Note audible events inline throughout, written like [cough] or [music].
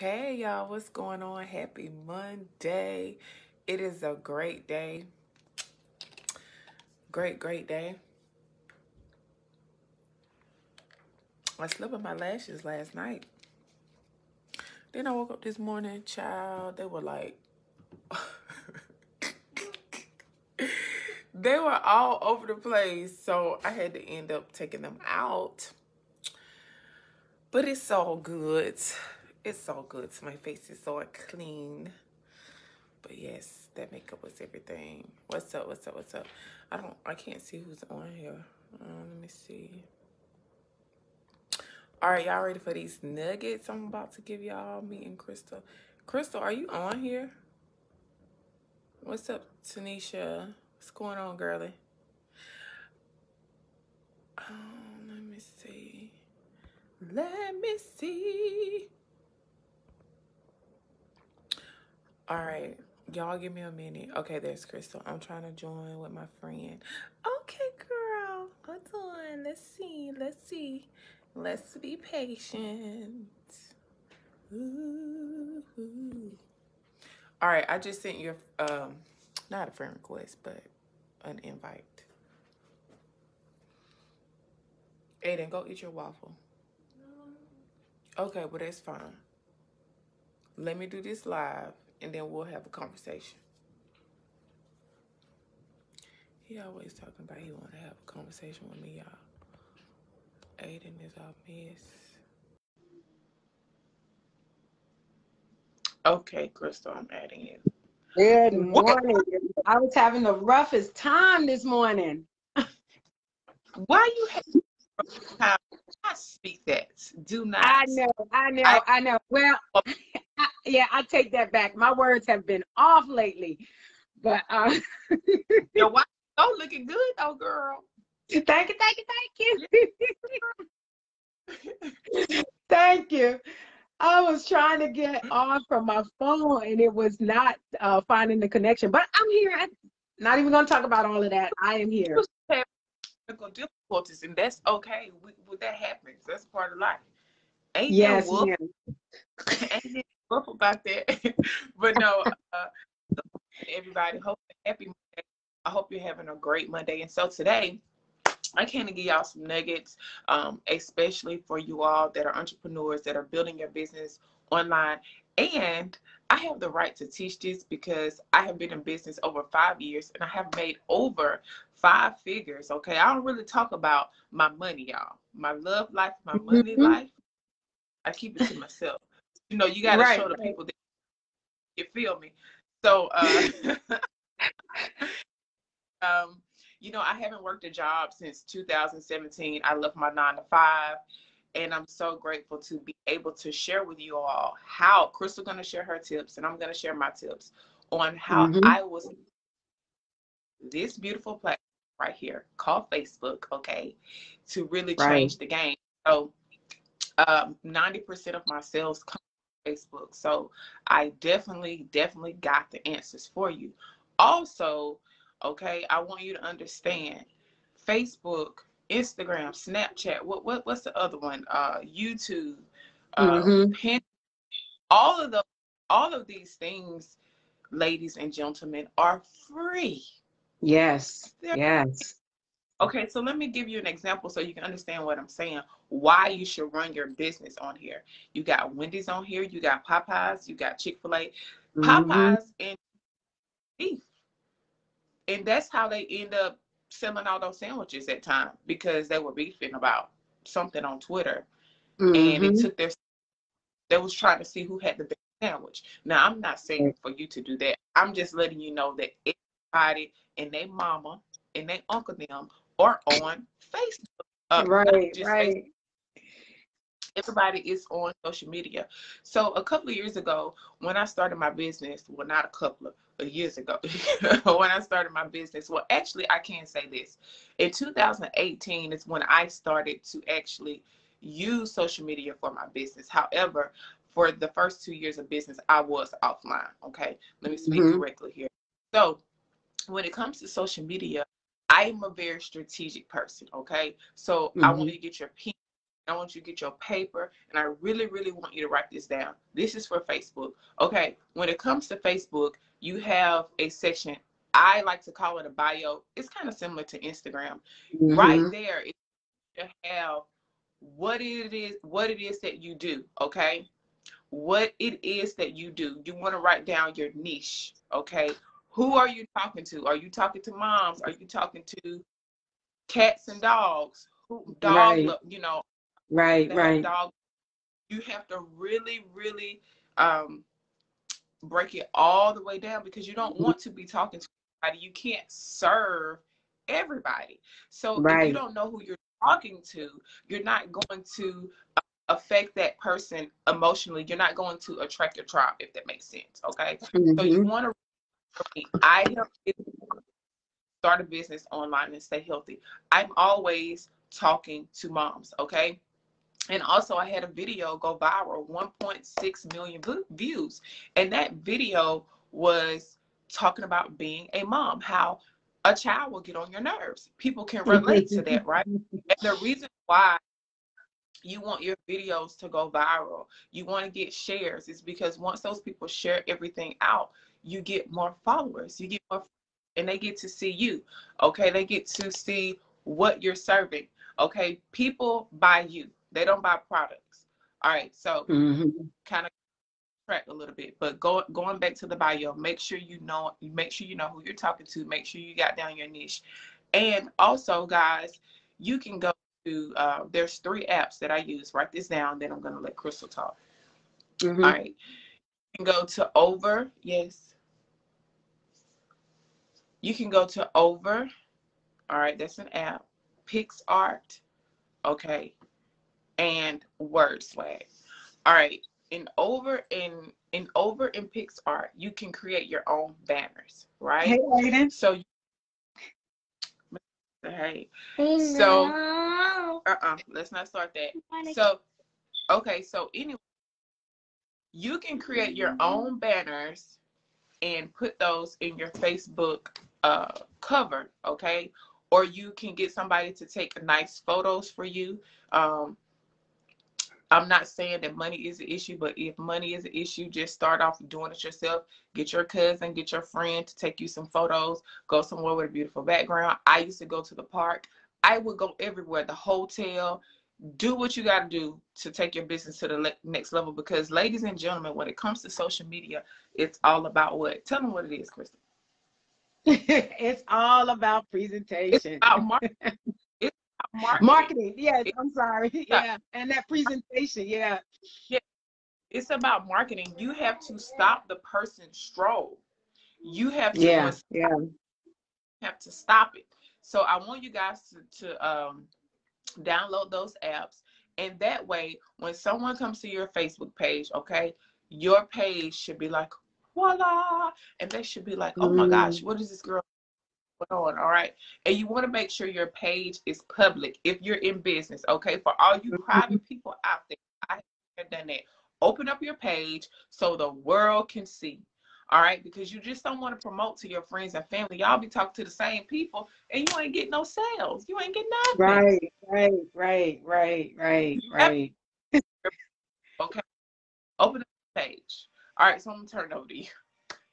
Hey y'all, what's going on? Happy Monday. It is a great day. Great, great day. I slept with my lashes last night. Then I woke up this morning, child. They were like, [laughs] they were all over the place. So I had to end up taking them out. But it's all good. It's all good. So my face is so clean. But yes, that makeup was everything. What's up? What's up? What's up? I don't. I can't see who's on here. Uh, let me see. All right, y'all ready for these nuggets I'm about to give y'all? Me and Crystal. Crystal, are you on here? What's up, Tanisha? What's going on, girly? Um, let me see. Let me see. All right, y'all give me a minute. Okay, there's Crystal. I'm trying to join with my friend. Okay, girl. Hold on. Let's see. Let's see. Let's be patient. Ooh, ooh. All right, I just sent you, um, not a friend request, but an invite. Aiden, go eat your waffle. Okay, well, that's fine. Let me do this live and then we'll have a conversation. He always talking about he want to have a conversation with me, y'all. Aiden is our mess. Okay, Crystal, I'm adding you. Good morning. I was having the roughest time this morning. Why you have time? I speak that. Do not. I know, I know, I, I know. Well, I, yeah, I take that back. My words have been off lately, but uh, [laughs] your wife oh looking good though, girl. Thank you, thank you, thank you. [laughs] thank you. I was trying to get on from my phone and it was not uh, finding the connection, but I'm here. I'm not even going to talk about all of that. I am here. Technical difficulties, and that's okay. We, that happens. That's part of life. Ain't yes, no [laughs] ain't whoop about that. [laughs] but no, uh, everybody, hope happy Monday. I hope you're having a great Monday. And so today, I came to give y'all some nuggets, um, especially for you all that are entrepreneurs that are building your business online. And I have the right to teach this because I have been in business over five years and I have made over five figures. Okay. I don't really talk about my money, y'all. My love life, my money mm-hmm. life. I keep it to myself. You know, you got to right, show the right. people that you feel me. So, uh, [laughs] [laughs] um, you know, I haven't worked a job since 2017. I left my nine to five. And I'm so grateful to be able to share with you all how Crystal gonna share her tips and I'm gonna share my tips on how mm-hmm. I was this beautiful platform right here called Facebook, okay, to really change right. the game. So um, 90% of my sales come Facebook. So I definitely, definitely got the answers for you. Also, Okay, I want you to understand Facebook, Instagram, Snapchat. What what what's the other one? Uh, YouTube, uh, mm-hmm. all of the all of these things, ladies and gentlemen, are free. Yes. They're yes. Okay, so let me give you an example so you can understand what I'm saying. Why you should run your business on here. You got Wendy's on here, you got Popeyes, you got Chick fil A. Mm-hmm. Popeyes and beef and that's how they end up selling all those sandwiches at time because they were beefing about something on Twitter, mm-hmm. and it mm-hmm. took their. They was trying to see who had the best sandwich. Now I'm not saying for you to do that. I'm just letting you know that everybody and their mama and their uncle them are on Facebook. Uh, right, right. Facebook everybody is on social media. So a couple of years ago, when I started my business, well, not a couple of years ago, [laughs] when I started my business, well, actually, I can say this. In 2018 is when I started to actually use social media for my business. However, for the first two years of business, I was offline. Okay, let me speak mm-hmm. correctly here. So, when it comes to social media, I am a very strategic person. Okay, so mm-hmm. I want you to get your pen, I want you to get your paper, and I really, really want you to write this down. This is for Facebook. Okay, when it comes to Facebook, you have a section. I like to call it a bio. It's kind of similar to Instagram. Mm-hmm. Right there, you have what it is, what it is that you do. Okay, what it is that you do. You want to write down your niche. Okay, who are you talking to? Are you talking to moms? Are you talking to cats and dogs? Who dog? Right. You know, Right, right. Dog, you have to really, really um, break it all the way down because you don't want to be talking to everybody. You can't serve everybody. So right. if you don't know who you're talking to, you're not going to uh, affect that person emotionally. You're not going to attract your tribe, if that makes sense. Okay. Mm-hmm. So you mm-hmm. want to. I help people start a business online and stay healthy. I'm always talking to moms. Okay. And also, I had a video go viral, 1.6 million views. And that video was talking about being a mom, how a child will get on your nerves. People can relate to that, right? And the reason why you want your videos to go viral, you want to get shares, is because once those people share everything out, you get more followers, you get more, and they get to see you. Okay, they get to see what you're serving. Okay, people buy you. They don't buy products. All right, so mm-hmm. kind of track a little bit, but go, going back to the bio, make sure you know, make sure you know who you're talking to. Make sure you got down your niche, and also, guys, you can go to. Uh, there's three apps that I use. Write this down. Then I'm gonna let Crystal talk. Mm-hmm. All right, you can go to Over. Yes. You can go to Over. All right, that's an app. PicsArt. Okay and word swag. All right. In over in in over in PicsArt, you can create your own banners, right? Hey, Aiden. So hey. So uh-uh, let's not start that. So okay, so anyway, you can create your mm-hmm. own banners and put those in your Facebook uh, cover, okay? Or you can get somebody to take nice photos for you. Um, I'm not saying that money is an issue, but if money is an issue, just start off doing it yourself. Get your cousin, get your friend to take you some photos. Go somewhere with a beautiful background. I used to go to the park. I would go everywhere, the hotel. Do what you got to do to take your business to the le- next level. Because, ladies and gentlemen, when it comes to social media, it's all about what? Tell them what it is, Crystal. [laughs] it's all about presentation. [laughs] It's about marketing. marketing. marketing. Yes, I'm sorry. [laughs] Yeah. And that presentation. Yeah. Yeah. It's about marketing. You have to stop the person stroll. You have to yeah. yeah. have to stop it. So I want you guys to, to um, download those apps. And that way, when someone comes to your Facebook page, okay, your page should be like, voila. And they should be like, oh my gosh, mm. what is this girl on, all right? And you want to make sure your page is public if you're in business, okay? For all you mm-hmm. private people out there, I have done that. Open up your page so the world can see. All right, because you just don't want to promote to your friends and family. Y'all be talking to the same people, and you ain't getting no sales. You ain't getting nothing. Right, right, right, right, right, right. [laughs] okay, open up the page. All right, so I'm gonna turn over to you.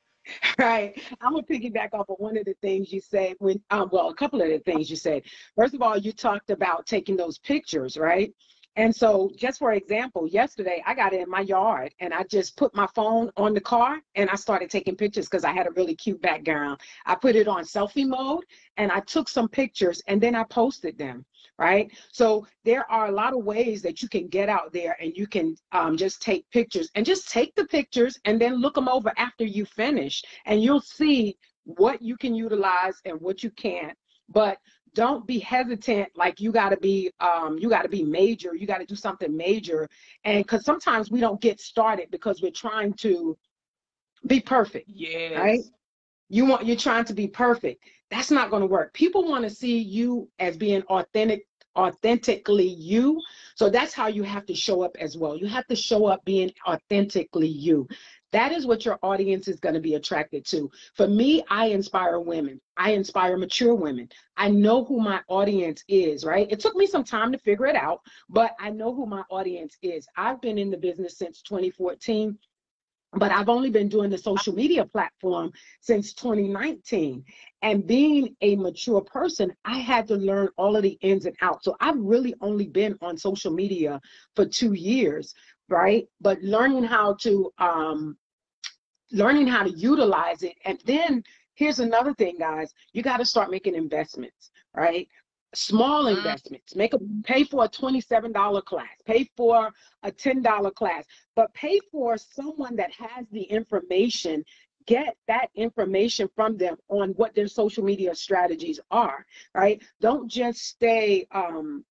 [laughs] right. I'm gonna piggyback off of one of the things you said when, um, well, a couple of the things you said. First of all, you talked about taking those pictures, right? And so, just for example, yesterday I got in my yard and I just put my phone on the car and I started taking pictures because I had a really cute background. I put it on selfie mode and I took some pictures and then I posted them right? So there are a lot of ways that you can get out there and you can um, just take pictures and just take the pictures and then look them over after you finish, and you'll see what you can utilize and what you can't. But don't be hesitant like you got to be um, you got to be major you got to do something major and because sometimes we don't get started because we're trying to be perfect yeah right you want you're trying to be perfect that's not going to work. People want to see you as being authentic, authentically you. So that's how you have to show up as well. You have to show up being authentically you. That is what your audience is going to be attracted to. For me, I inspire women. I inspire mature women. I know who my audience is, right? It took me some time to figure it out, but I know who my audience is. I've been in the business since 2014 but I've only been doing the social media platform since 2019. And being a mature person, I had to learn all of the ins and outs. So I've really only been on social media for two years, right? But learning how to um, learning how to utilize it. And then here's another thing, guys, you got to start making investments, right? Small mm-hmm. investments. Make a pay for a $27 class, pay for a $10 class, but pay for someone that has the information get that information from them on what their social media strategies are right? Don't just stay um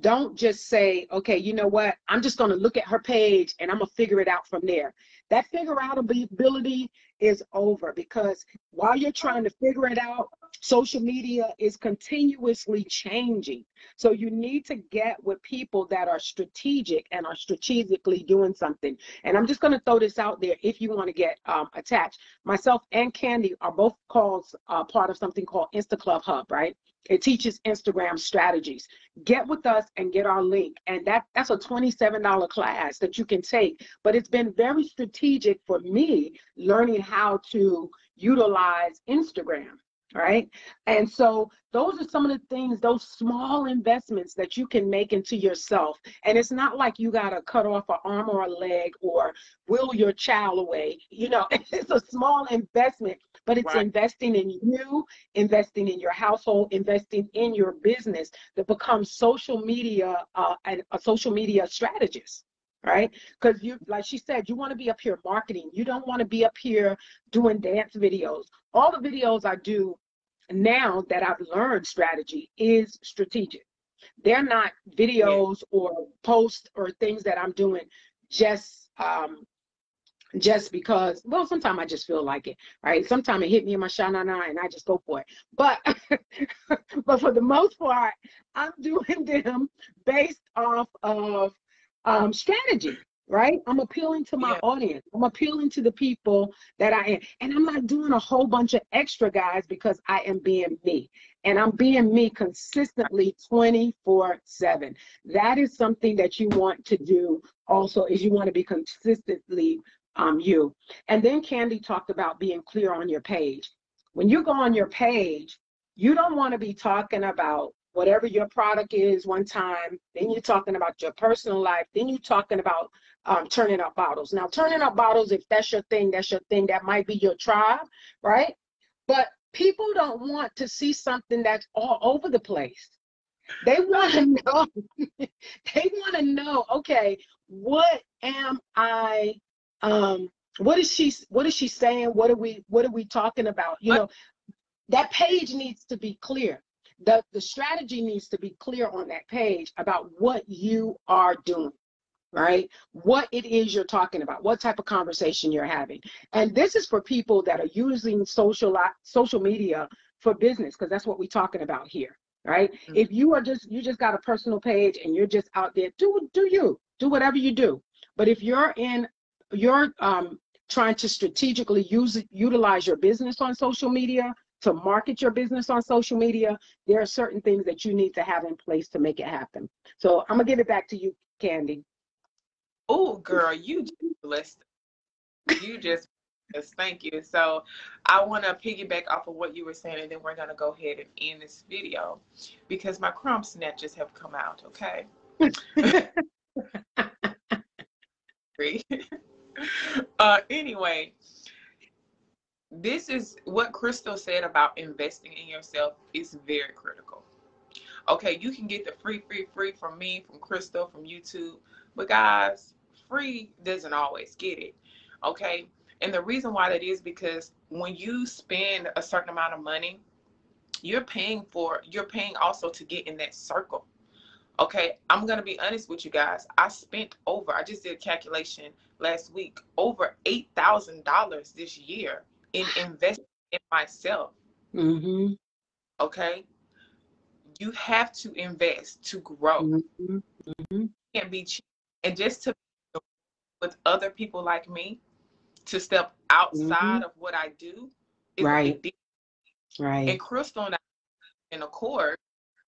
don't just say okay you know what? I'm just going to look at her page and i'm going to figure it out from there. That figure out ability is over because while you're trying to figure it out, social media is continuously changing. So you need to get with people that are strategic and are strategically doing something. And I'm just going to throw this out there if you want to get um, attached. Myself and Candy are both called uh, part of something called Insta Club Hub, right? It teaches Instagram strategies. Get with us and get our link. And that, that's a $27 class that you can take. But it's been very strategic for me learning how to utilize Instagram right? And so those are some of the things, those small investments that you can make into yourself. And it's not like you got to cut off an arm or a leg or will your child away. You know, [laughs] it's a small investment, but it's right. investing in you, investing in your household, investing in your business that becomes social media uh, and a social media strategist right? Because you, like she said, you want to be up here marketing. You don't want to be up here doing dance videos. All the videos I do now that I've learned strategy is strategic. They're not videos or posts or things that I'm doing just um, just because well sometimes i just feel like it right? Sometimes it hit me in my shana na, and i just go for it. But [laughs] but for the most part i'm [laughs] doing them based off of um, strategy right? I'm appealing to my yeah. audience. I'm appealing to the people that I am. And I'm not doing a whole bunch of extra guys because I am being me. And I'm being me consistently 24 7. That is something that you want to do also is you want to be consistently um, you. And then Candy talked about being clear on your page. When you go on your page, you don't want to be talking about whatever your product is one time, then you're talking about your personal life, then you're talking about um, turning up bottles. Now, turning up bottles, if that's your thing, that's your thing. That might be your tribe, right? But people don't want to see something that's all over the place. They want to [laughs] know. they want to know. Okay, what am I? Um, what is she? What is she saying? What are we? What are we talking about? You know, that page needs to be clear. The the strategy needs to be clear on that page about what you are doing right? What it is you're talking about, what type of conversation you're having. And this is for people that are using social social media for business because that's what we're talking about here, right? Mm-hmm. If you are just you just got a personal page and you're just out there, do do you do whatever you do. But if you're in you're um, trying to strategically use utilize your business on social media to market your business on social media, there are certain things that you need to have in place to make it happen. So I'm gonna give it back to you, Candy. Oh, girl, you just blessed. You just yes, thank you. So I want to piggyback off of what you were saying, and then we're gonna go ahead and end this video because my crumb snatches have come out. Okay. [laughs] uh, anyway, this is what Crystal said about investing in yourself is very critical. Okay, you can get the free, free, free from me, from Crystal, from YouTube, but guys, free doesn't always get it. Okay. And the reason why that is because when you spend a certain amount of money, you're paying for, you're paying also to get in that circle. Okay. I'm going to be honest with you guys. I spent over, I just did a calculation last week, over $8,000 this year in investing in myself. Mm-hmm. Okay. You have to invest to grow. Mm-hmm. Mm-hmm. Can't be cheap. And just to with other people like me, to step outside mm-hmm. of what I do. right. Right. And Crystal and I in accord,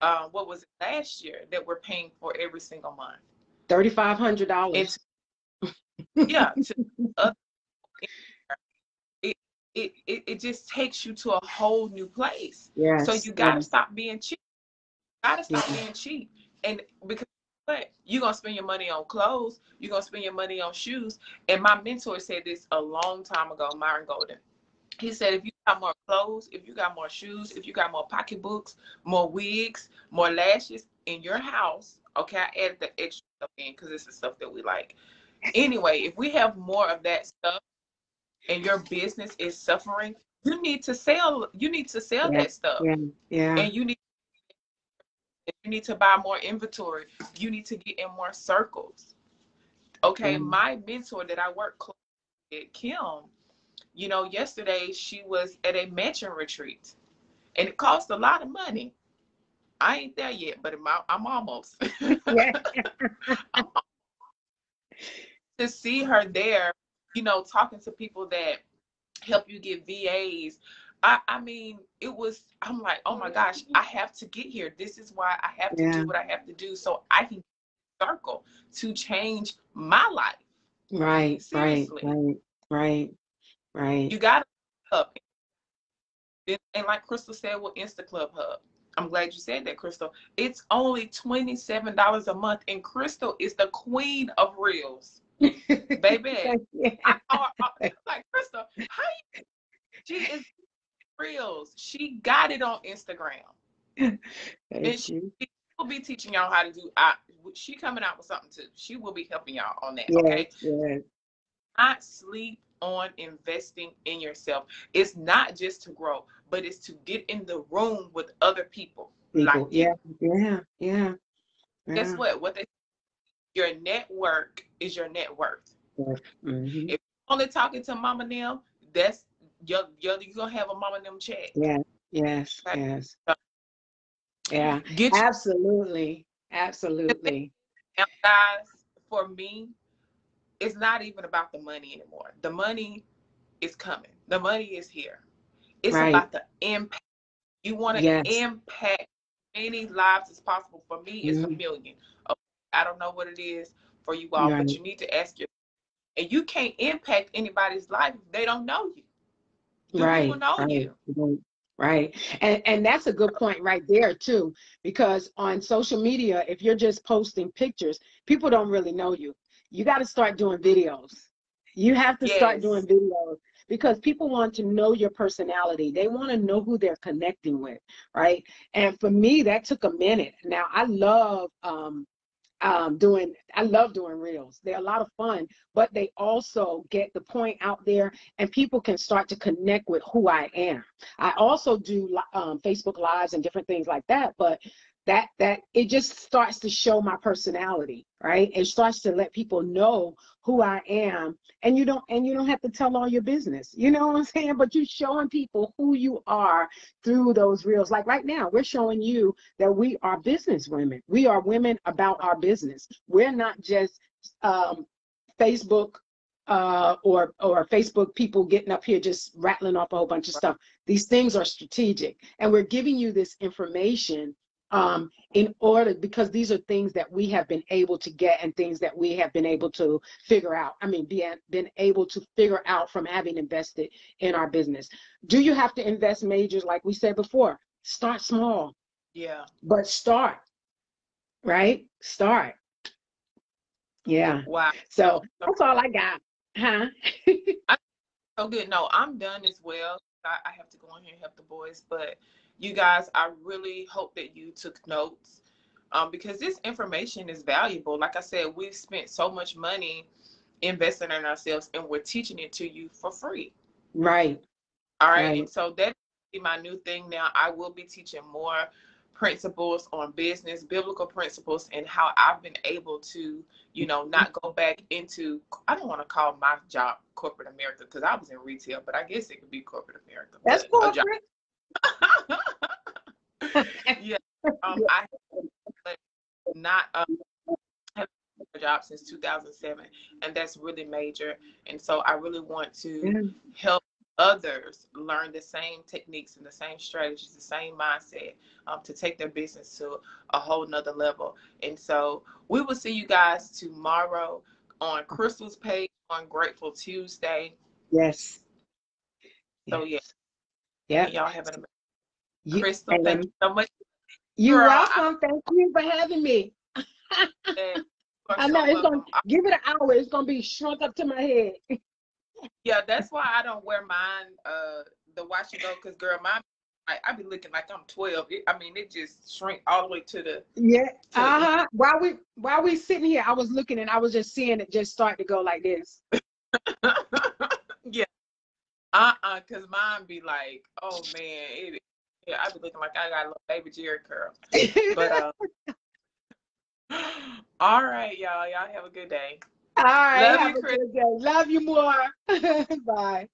uh, what was it last year that we're paying for every single month? Thirty five hundred dollars. Yeah. To, uh, it, it, it, it just takes you to a whole new place. Yeah. So you gotta yes. stop being cheap. You gotta stop yeah. being cheap. And because what? You're gonna spend your money on clothes, you're gonna spend your money on shoes. And my mentor said this a long time ago, Myron Golden. He said if you got more clothes, if you got more shoes, if you got more pocketbooks, more wigs, more lashes in your house, okay, I added the extra stuff in because it's the stuff that we like. Anyway, if we have more of that stuff and your business is suffering, you need to sell you need to sell yeah, that stuff. Yeah. Yeah. And you need need to buy more inventory. You need to get in more circles. Okay, mm. my mentor that I work close with, Kim, you know, yesterday she was at a mansion retreat and it cost a lot of money. I ain't there yet, but I'm almost. [laughs] to see her there, you know, talking to people that help you get VAs, I, I mean, it was, I'm like, oh my gosh, I have to get here. This is why I have to yeah. do what I have to do so I can circle to change my life. Right, Seriously. right, right, right, right. You got to up. And like Crystal said with Insta Club Hub, I'm glad you said that, Crystal. It's only $27 a month, and Crystal is the queen of reels. [laughs] Baby. yeah. I, I, I, [laughs] like Crystal, how you, she is reels. She got it on Instagram. and she, she, will be teaching y'all how to do. I, she coming out with something too. She will be helping y'all on that. Yes, okay. Yes. Not sleep on investing in yourself. It's not just to grow, but it's to get in the room with other people. people. Like yeah, yeah, yeah, yeah. Guess what? What they your network is your net worth. Mm-hmm. If you're only talking to Mama Nim, that's you're, you're, you're gonna have a mom and them check. Yeah, yes, yes. So, yeah, Get absolutely, absolutely. [laughs] And guys, for me, it's not even about the money anymore. The money is coming. The money is here. It's right. about the impact. You want to yes. impact many lives as possible. For me, it's mm-hmm. a million. Okay, I don't know what it is for you all, right. but you need to ask your. And you can't impact anybody's life if they don't know you. Do right, people know right, you? Right. And and that's a good point right there too. Because on social media, if you're just posting pictures, people don't really know you. You got to start doing videos. You have to yes. start doing videos because people want to know your personality. They want to know who they're connecting with, right? And for me, that took a minute. Now I love um, um, doing i love doing reels. They're a lot of fun but they also get the point out there and people can start to connect with who i am. I also do um, facebook lives and different things like that but that that it just starts to show my personality right? It starts to let people know who i am and you don't and you don't have to tell all your business you know what i'm saying? But you're showing people who you are through those reels. Like right now we're showing you that we are business women. We are women about our business. We're not just um, facebook uh, or or Facebook people getting up here just rattling off a whole bunch of stuff. These things are strategic, and we're giving you this information um, in order because these are things that we have been able to get and things that we have been able to figure out. I mean, be, been able to figure out from having invested in our business. Do you have to invest majors like we said before? Start small. Yeah. But start. Right? Start. Yeah. Wow. So that's all I got. Huh? [laughs] so good. No, I'm done as well. I, I have to go in here and help the boys, but you guys, I really hope that you took notes um, because this information is valuable. Like I said, we've spent so much money investing in ourselves and we're teaching it to you for free. Right. All right. right. And so that's my new thing now. I will be teaching more principles on business, biblical principles, and how I've been able to, you know, not go back into, I don't want to call my job corporate America because I was in retail, but I guess it could be corporate America. That's corporate. [laughs] yeah, um, I have not um, have a job since 2007, and that's really major. And so I really want to yeah. help others learn the same techniques and the same strategies, the same mindset um, to take their business to a whole nother level. And so we will see you guys tomorrow on Crystal's page on Grateful Tuesday. Yes. So yeah. Yeah. Y'all have an amazing Crystal, thank you so much. You're Girl, welcome. I, thank you for having me. [laughs] I know it's gonna give it an hour. It's gonna be shrunk up to my head. yeah, that's why I don't wear mine. Uh, the watch and go, cause girl, mine. I, I be looking like I'm 12. It, I mean, it just shrink all the way to the. Yeah. Uh huh. While we while we sitting here, I was looking and I was just seeing it just start to go like this. [laughs] yeah. Uh uh, cause mine be like, oh man, it, yeah, I be looking like I got a little baby Jheri curl. [laughs] But uh, [laughs] all right, y'all. Y'all have a good day. All right. Love you, Chris. Love you more. [laughs] Bye.